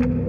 you.